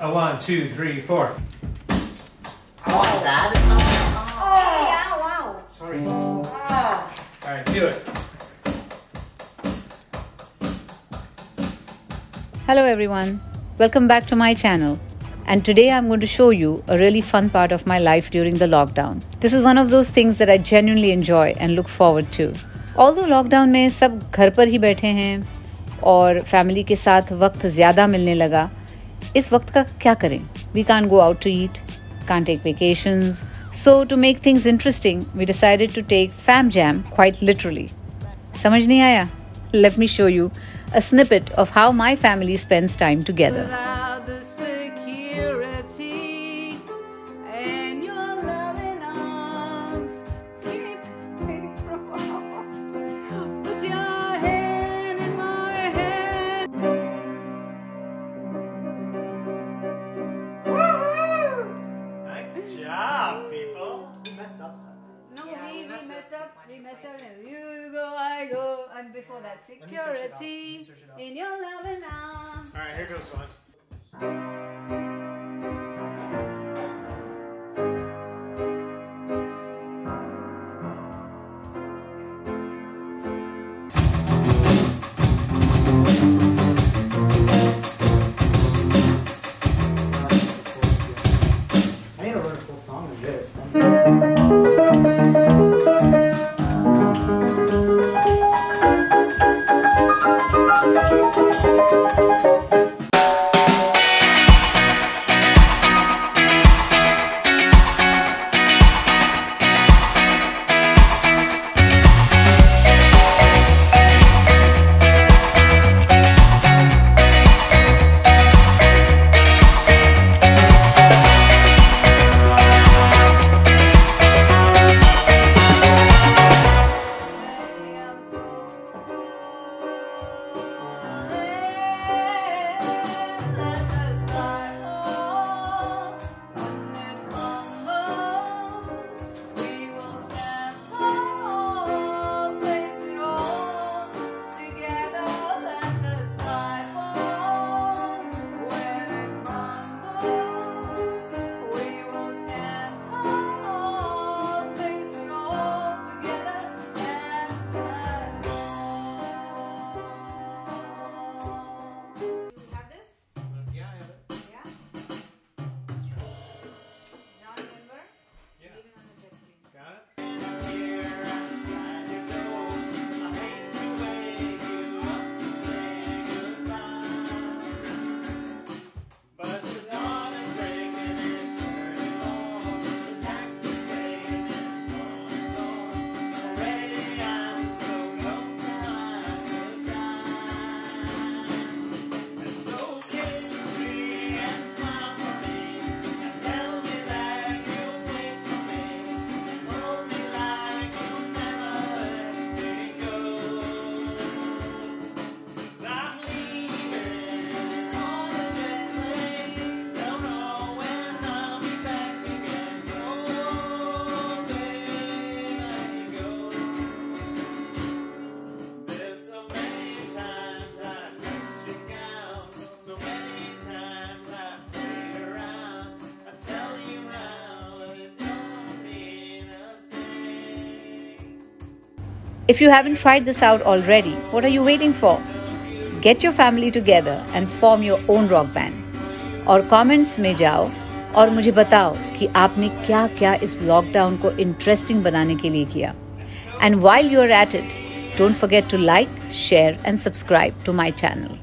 A one, two, three, four. Oh, that is something. Oh, yeah, wow. Sorry. Oh. All right, do it. Hello everyone, welcome back to my channel. And today I'm going to show you a really fun part of my life during the lockdown. This is one of those things that I genuinely enjoy and look forward to. Although lockdown में सब घर पर ही बैठे हैं और family के साथ वक्त ज़्यादा मिलने लगा इस वक्त का क्या करें we can't go out to eat can't take vacations so to make things interesting we decided to take fam jam quite literally समझ नहीं आया Let me show you a snippet of how my family spends time together. job, people. You messed up something. No, Yeah, we, we we messed messed up. up. We messed up. and You go, I go, and before that, Let it up. Let me security search it up. in your loving arms. All right, here goes one. If you haven't tried this out already, what are you waiting for? Get your family together and form your own rock band. और comments में जाओ और मुझे बताओ कि आपने क्या क्या इस लॉकडाउन को इंटरेस्टिंग बनाने के लिए किया and while you are at it don't forget to like share and subscribe to my channel